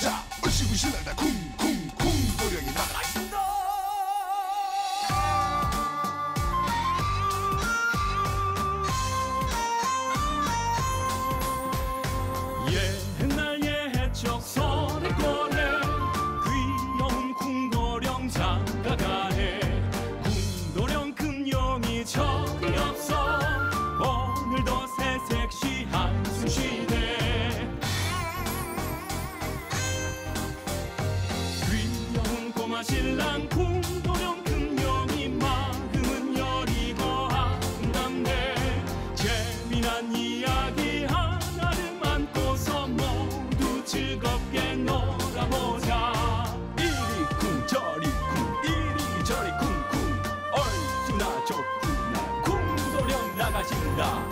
soldier. Ushi, ushi like the cool. 신랑 공도령 금령이 마음은 여리고 아름답네 재미난 이야기 하나를 안고서 모두 즐겁게 놀아보자. 이리 쿵 저리 쿵 이리 저리 쿵쿵. 얼쑤나 좋구나 공도령 나가신다.